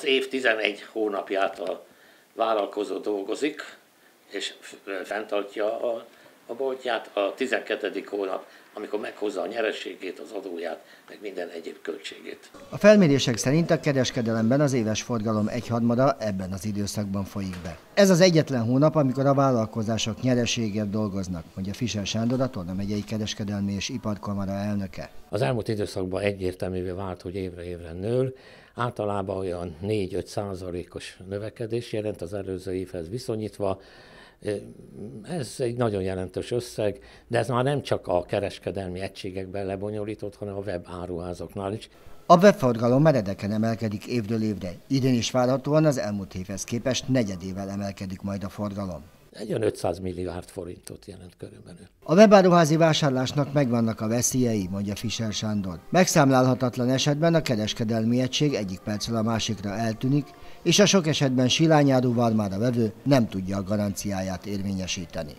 Az év 11 hónapját a vállalkozó dolgozik, és fenntartja a, a boltját. A 12. hónap amikor meghozza a nyerességét, az adóját, meg minden egyéb költségét. A felmérések szerint a kereskedelemben az éves forgalom egyharmada ebben az időszakban folyik be. Ez az egyetlen hónap, amikor a vállalkozások nyereségért dolgoznak, mondja Fischer Sándor, a Torna megyei kereskedelmi és iparkamara elnöke. Az elmúlt időszakban egyértelművé vált, hogy évre évre nő, általában olyan 4-5 százalékos növekedés jelent az előző évhez viszonyítva, ez egy nagyon jelentős összeg, de ez már nem csak a kereskedelmi egységekben lebonyolított, hanem a web áruházaknál is. A webforgalom meredeken emelkedik évről évre. Idén is várhatóan az elmúlt évhez képest negyedével emelkedik majd a forgalom. Egy olyan 500 milliárd forintot jelent körülbelül. A webáruházi vásárlásnak megvannak a veszélyei, mondja Fischer Sándor. Megszámlálhatatlan esetben a kereskedelmi egység egyik percről a másikra eltűnik, és a sok esetben silányáruval már a vevő nem tudja a garanciáját érvényesíteni.